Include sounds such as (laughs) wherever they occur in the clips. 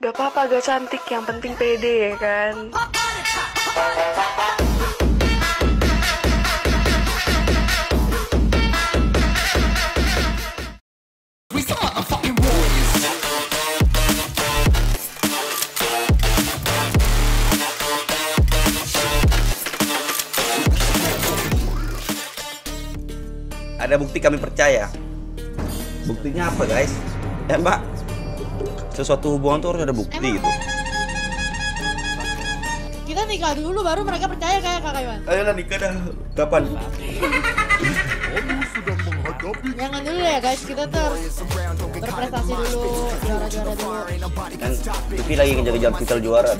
Gak apa-apa gak cantik, yang penting pede ya kan. Ada bukti kami percaya. Buktinya apa guys? Ya mbak, sesuatu hubungan tuh harus ada bukti Emang? gitu. Kita nikah dulu baru mereka percaya kayak kakak Iwan. Ayolah nikah dah. Kapan? (laughs) Jangan dulu ya guys, kita tuh harus berprestasi dulu, juara-juara dulu. Kan TV lagi ngejar-ngejar titel juara.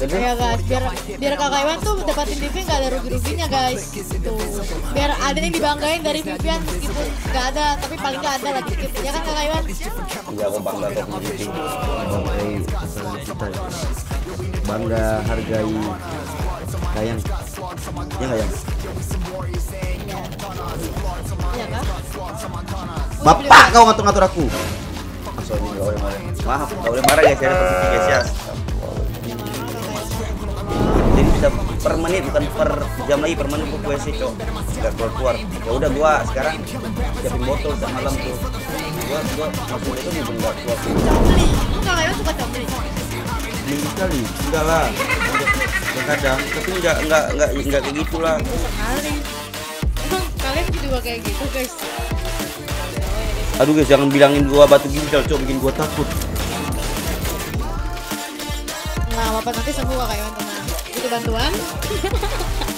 Jadi Ya guys, biar biar kakak Iwan tuh dapatin TV nggak ada rugi-ruginya guys. Tuh, biar ada yang dibanggain dari Vivian meskipun nggak ada, tapi paling nggak ada lah dikit. Ya kan kakak Iwan? ya aku bangga kok pasangan kita bangga hargai sayang ya nggak Iya kan? bapak kau ngatur-ngatur aku boleh marah. Maaf, nggak boleh marah ya. Posisi guys ya. Jadi bisa per menit bukan per jam lagi per menit gua WC cok nggak keluar keluar ya udah gua sekarang siapin botol dan malam tuh gua gua masuk itu juga nggak keluar Iwan suka combli? minggu sekali enggak lah kadang tapi nggak nggak nggak nggak kayak gitulah. Juga kayak gitu guys? aduh guys jangan bilangin gua batu ginjal cok bikin gua takut Nggak apa-apa nanti sembuh kakak Iwan tenang. Itu bantuan. (laughs)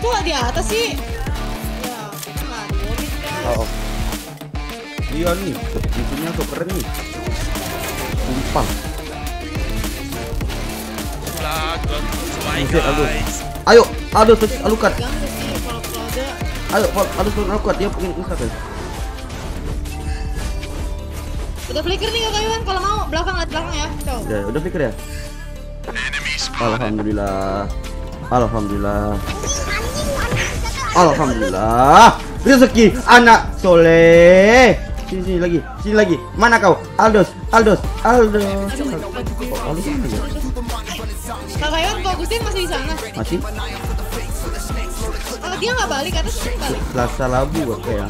Kok di atas sih? Ya, oh iya nih pintunya tuh keren nih tumpang Aduh. ayo aduh terus alukan. Ayo aduh terus alukan. Dia pengen usah guys udah flicker nih kakak Iwan kalau mau. Belakang lihat belakang ya. Coba. Ya udah pikir ya? Alhamdulillah. Alhamdulillah. Alhamdulillah. Rezeki anak soleh. Sini sini lagi. Sini lagi. Mana kau? Aldos Aldos Aldos Oh, Aldos mana ya? Iwan kok Agustin masih di sana? Masih? Kalau dia nggak balik atas sih balik? Selasa Labu gua kayak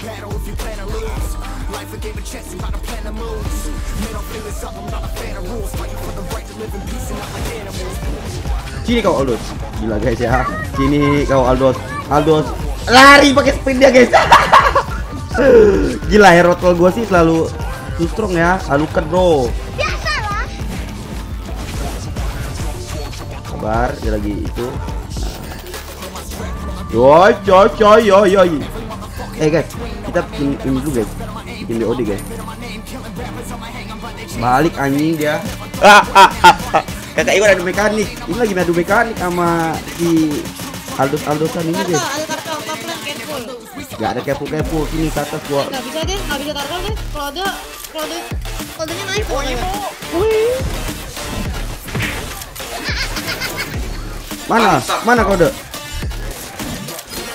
Sini kau Aldos Gila guys ya. Sini kau Aldos Aldos Lari pakai sprint dia guys. (laughs) Gila hero troll gua sih selalu too strong ya. Alukan bro Sabar dia lagi itu Yoi, yoi, yoi, yoi, yoi. Eh guys, kita bikin ini dulu guys. Bikin BOD guys. Balik anjing dia. (laughs) kakak Iwan ada Mekanik. Ini lagi adu mekanik sama si Aldos Aldosan ini guys. ada Gak ada kepo-kepo sini ke atas gua. nggak bisa deh nggak bisa tarkal deh kalau ada kalau ada kodenya naik kok kakak Iwan Mana? Mana kode?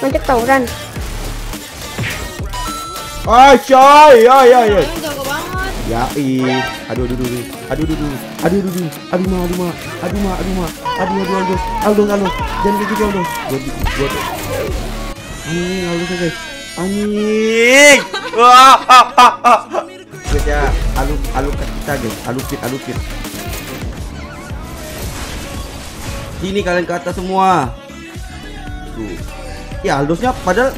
Untuk tawuran. Oh, coy. Ya, ya, ya. Ya, ih. Aduh, aduh, aduh. Aduh, aduh, aduh. Aduh, aduh, aduh. Aduh, ma, aduh, ma. Aduh, ma, aduh, ma. Aduh, aduh, Aldos. Aldos, Aldos. Jangan kayak gitu, Aldos. Gua, gua, Anjing, Aldos ya, guys. Anjing. wah ya, alu, alu kita, guys. Alu fit, alu fit. Sini kalian ke atas semua. Tuh. Ya, Aldosnya padahal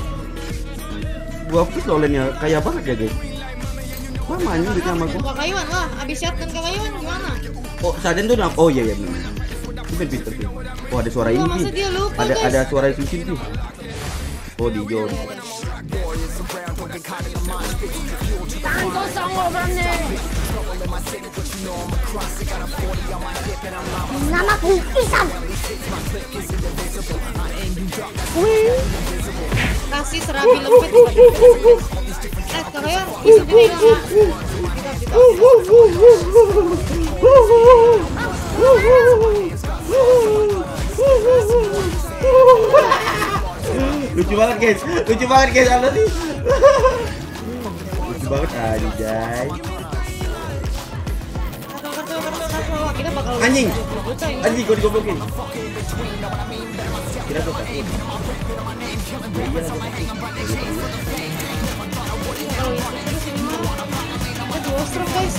gua loh lainnya kaya banget ya, guys. Mama anjing duitnya sama gua. kakak Iwan lah abis shotgun kakak Iwan gimana Oh, Saden tuh Oh iya iya benar. Pinter pinter pinter. Oh ada suara ini. Ada guys? ada suara susin tuh. Oh di John. Jangan kosong ngobrolnya. Namaku Isan. Wih. kasih serabi lempet eh kakak Iwan bisa kita. Lucu banget guys. Lucu banget guys Aldos sih. Lucu banget anjay. Kartu, Anjing. Ini. Anjing gua digoblokin. Kira gua takut. Ya iya ini strong guys.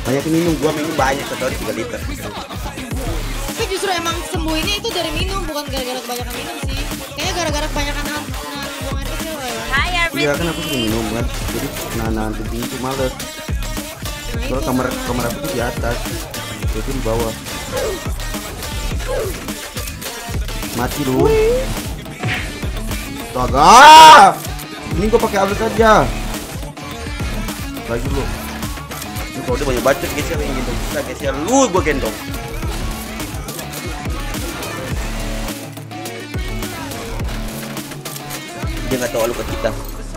banyak minum gua minum banyak hari 3 liter Tapi justru emang sembuhnya itu dari minum, bukan gara-gara kebanyakan minum sih. Kayaknya gara-gara kebanyakan nahan nahan buang air kecil ya. Iya kan aku sering minum kan. Jadi nahan penting itu males. Soalnya kamar kamar aku di atas. Itu di bawah. Mati lu. Astaga! Ini gua pakai abis aja. Lagi lu. Ini kalau dia banyak bacot geser yang gitu kita geser lu gua gendong dia nggak tahu lu ke kita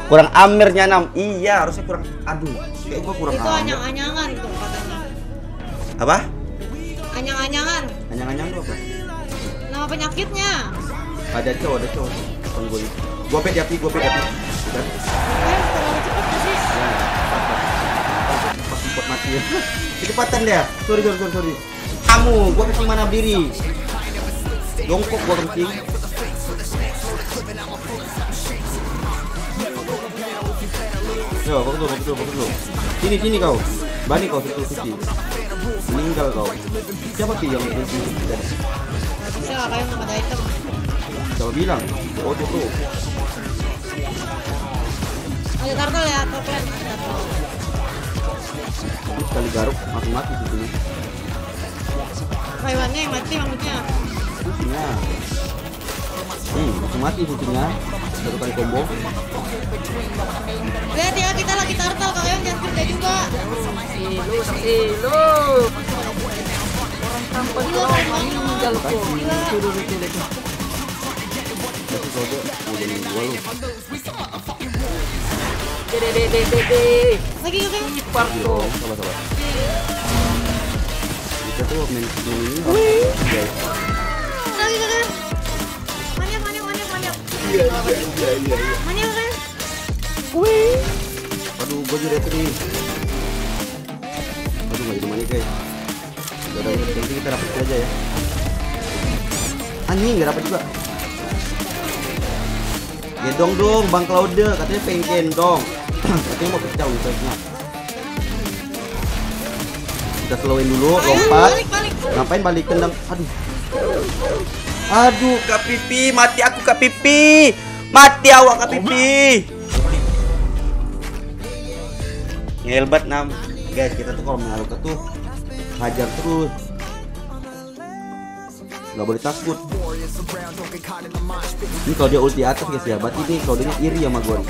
kurang amirnya nam iya harusnya kurang aduh kayak gua kurang Itu anyang-anyangan tuh katanya. apa Anyang-anyangan. Anyang-anyang lu apa? Nama penyakitnya. Ada cowok, ada cowok. Bukan gua. Gua pet ya, Pi, gua pet ya. Udah. Eh, terlalu sih? Pas sempat mati ya. (laughs) Kecepatan dia. Sorry, sorry, sorry, sorry. Kamu, gua kencing mana berdiri? Jongkok gua kencing. Yo, bagus dulu, bagus dulu, bagus dulu. Sini, sini kau. Bani kau suci suci. Meninggal kau. Siapa sih yang suci? Bisa lah kayak nggak ada item. Siapa bilang? Oh, tuh. Ada turtle ya, turtle. Ini sekali garuk mati mati di sini. Hewannya yang mati maksudnya. Sucinya. Hmm, langsung mati sucinya. Satu kali combo. Banget. Gila. Tapi kalau dia udah. Lagi dong, sabar sabar. Kita tuh main ini. Lagi? Maniak, maniak, maniak, maniak. Iya iya iya iya. Maniak kan? Aduh, gua jadi nih. Nggak jadi manis guys. Udah penting kita dapat aja ya. Anjing nggak dapat juga. Gendong dong, Bang Claude. Katanya pengen gendong. (clears throat) Katanya mau pecah wingsnya. Kita slowin dulu, lompat. balik, balik. Ngapain balik tendang? Aduh. aduh kak pipi mati aku kak pipi mati awak kak pipi ngelbat nam Guys, kita tuh kalau Aluka tuh hajar terus. Nggak boleh takut. Ini kalau dia ulti atas guys ya, berarti ini kalau dia iri sama lu.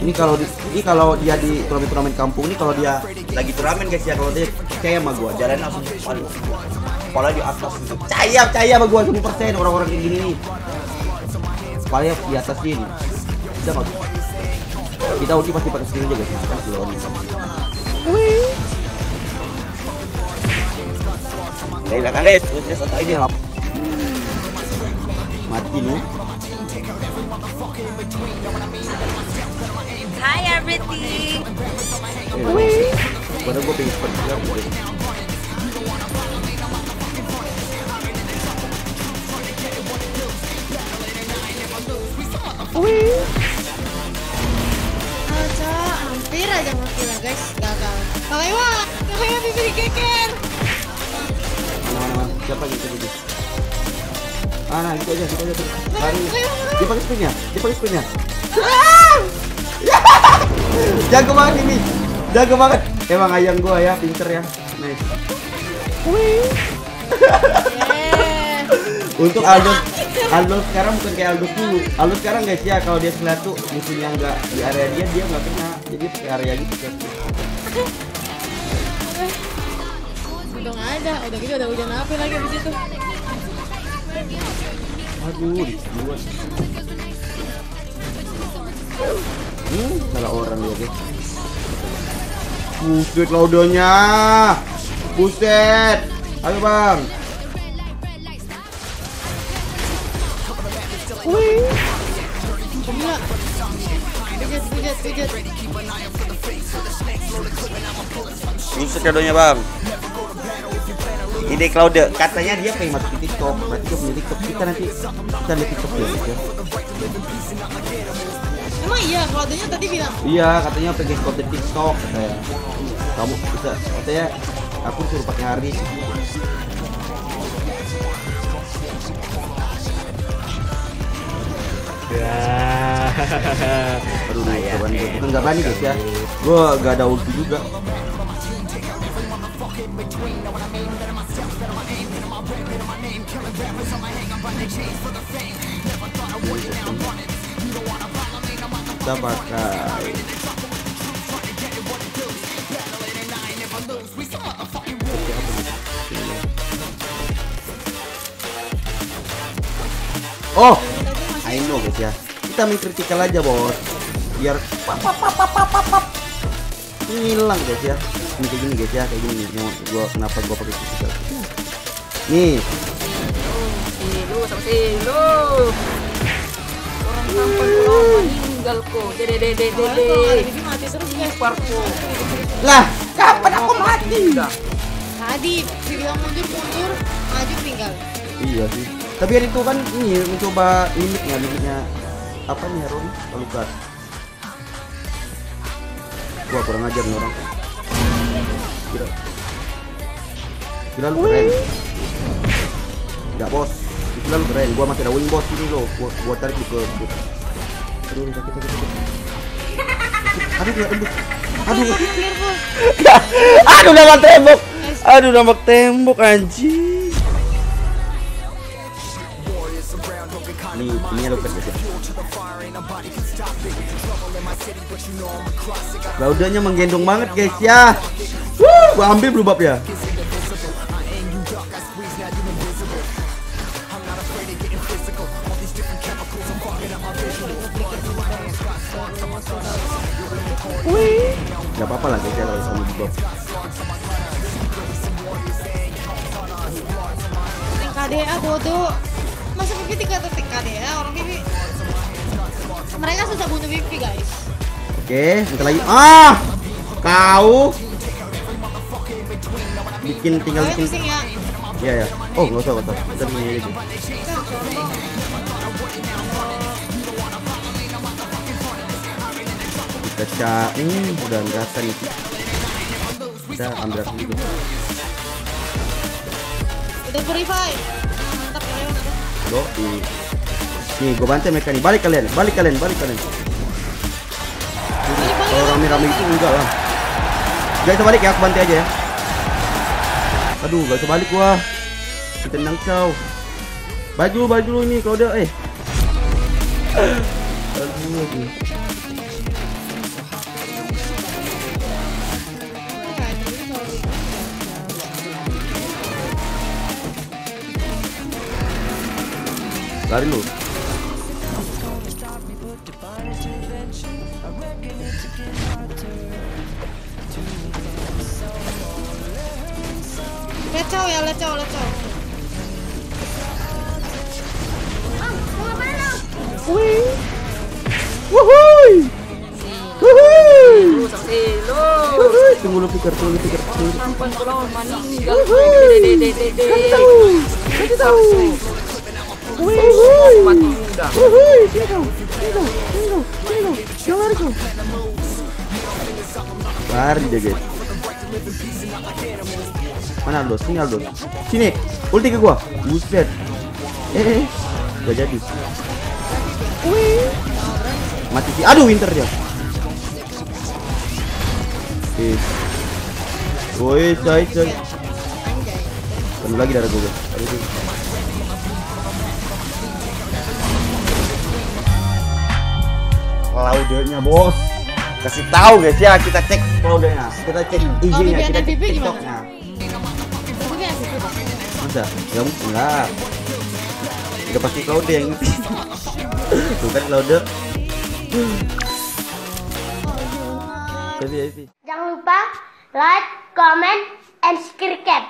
Ini kalau ini kalau dia di turnamen-turnamen kampung ini kalau dia lagi turnamen guys ya kalau dia percaya sama gua, jalan langsung kepala di atas gitu percaya percaya sama gua 100% orang-orang kayak gini nih. Kepalanya di atas sini. Kita nggak kita ulti pasti pakai skill aja guys, kan skill on. dari belakang guys terus satu ini lah Mati lu. Hi everything. Eh, Padahal gue pengen gitu. Aja, hampir aja mati lah guys. Gagal. Kakak Iwan pipi dikeker. Mana mana. Siapa gitu gitu. Ah, nah itu aja, itu aja tuh. Lari. Dia pakai spinnya, dia pakai spinnya. Jago banget ini. Jago banget. Emang ayam gua ya, pincer ya. Nice. Yeah. Untuk Aldo, Aldo sekarang bukan kayak Aldo dulu. Aldo sekarang guys ya, kalau dia selat tuh musuhnya nggak di area dia, dia nggak kena. Jadi pakai area gitu kan. Udah nggak ada, udah gitu ada hujan api lagi di situ. Aduh, dibuat. Hmm, salah orang dia guys. Buset laudonya. Buset. Ayo bang. Gila. Pijat, pijat, pijat. Buset kadonya bang. Ide Claude, katanya dia pengen masuk ke TikTok, berarti dia punya TikTok. Kita nanti kita lihat TikTok dia. ya. Emang iya, kalau adanya tadi bilang. Iya, katanya pengen konten TikTok katanya. Kamu bisa, katanya aku suruh pakai hari. Aduh, coba nih, bukan nggak berani guys ya. Gua gak ada ulti juga. Kita pakai Oh, I know guys ya. Kita main critical aja bos. Biar pap pap pap pap pap pap. Hilang guys ya. Ini kayak gini guys ya, kayak gini. Yang gua kenapa gua pakai critical. Nih, lu sama si lu. Orang tampan meninggal kok. Dede dede dede. mati terus guys. Parko. lah kapan aku mati? Tadi dibilang mundur mundur, maju tinggal. Iya sih. Tapi hari itu kan ini mencoba limitnya, limitnya apa nih Harun? Lukas. Gua kurang ajar nih orang. Kira. Kira lu keren. Enggak bos. Kira lu keren. Gua masih ada wing boss ini loh. Gua, gua tarik lu ke. Aduh, sakit sakit sakit. Aduh, dia tembus. Aduh. Aduh, nambah tembok. Aduh, nambah tembok anjing. Ini ini Lucas ya. Laudanya menggendong banget guys ya. Wuh, gua ambil blue buff ya. Gak apa-apa lah guys ya kalau sama blue buff. KDA bodoh. Tiga detik KDA orang Vivi. Mereka susah bunuh Vivi guys. Oke, bentar lagi. Ah, kau bikin tinggal Kalian bikin. ya. Iya ya. Oh, nggak usah, nggak usah. Kita begini aja. Kita cak, ini udah nggak nih. Kita ambil dulu. Udah purify. Lo di Nih, gue bantai mereka nih. Balik kalian, balik kalian, balik kalian. Kalau rame-rame itu enggak lah. Gak bisa balik ya, aku bantai aja ya. Aduh, gak bisa balik gua. Ditendang kau. Balik dulu, balik dulu ini kalau udah eh. Aduh, aduh. Lari lu. Lecau ya, lecau, lecau. Si lu. Wuhui. Tunggu lu pikir, tunggu lu pikir. Tunggu. Dede dede. Kasih tahu. Sini guys. Mana Aldos? Sini Aldos. Sini. Ulti ke gua. Buset. Eh, eh. Gak jadi. Mati sih. Aduh, winter dia. Eh. Woi, coy, coy. Penuh lagi darah guys. Aduh, Cloudnya bos. Kasih tahu guys ya, kita cek cloudnya. Kita cek IG-nya, kita cek? TikTok-nya. Masa? Ya enggak. Udah pasti Cloud yang itu. Tuh kan sih. Jangan lupa like, comment, and subscribe.